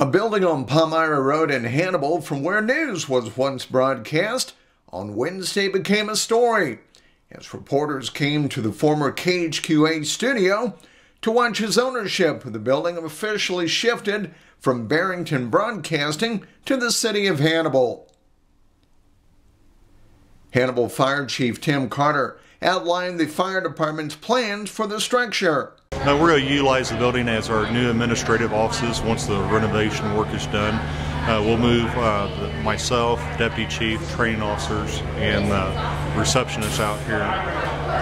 A building on Palmyra Road in Hannibal, from where news was once broadcast, on Wednesday became a story as reporters came to the former KHQA studio to watch his ownership of the building officially shifted from Barrington Broadcasting to the city of Hannibal. Hannibal Fire Chief Tim Carter outlined the fire department's plans for the structure. No, we're going to utilize the building as our new administrative offices once the renovation work is done. Uh, we'll move uh, the, myself, deputy chief, training officers, and uh, receptionists out here.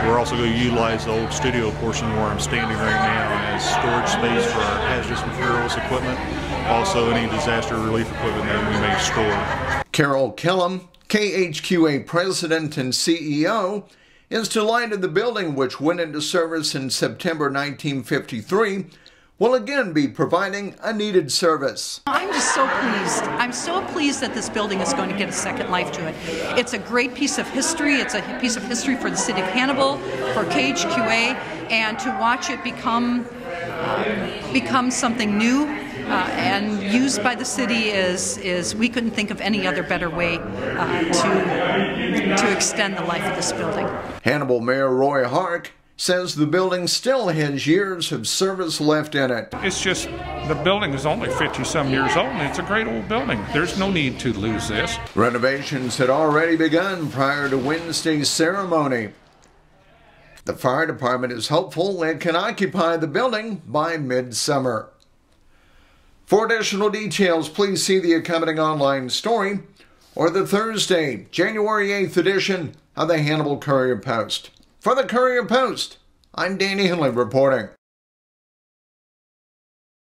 We're also going to utilize the old studio portion where I'm standing right now as storage space for our hazardous materials equipment, also any disaster relief equipment that we may store. Carol Kellum, KHQA president and CEO, is to light delighted the building, which went into service in September 1953, will again be providing a needed service. I'm just so pleased. I'm so pleased that this building is going to get a second life to it. It's a great piece of history. It's a piece of history for the city of Hannibal, for KHQA, and to watch it become become something new uh, and used by the city is is we couldn't think of any other better way uh, to to extend the life of this building. Hannibal Mayor Roy Hark says the building still has years of service left in it. It's just the building is only 50 some years old and it's a great old building. There's no need to lose this. Renovations had already begun prior to Wednesday's ceremony. The fire department is hopeful it can occupy the building by midsummer. For additional details, please see the accompanying online story or the Thursday, January 8th edition of the Hannibal Courier Post. For the Courier Post, I'm Danny Henley reporting.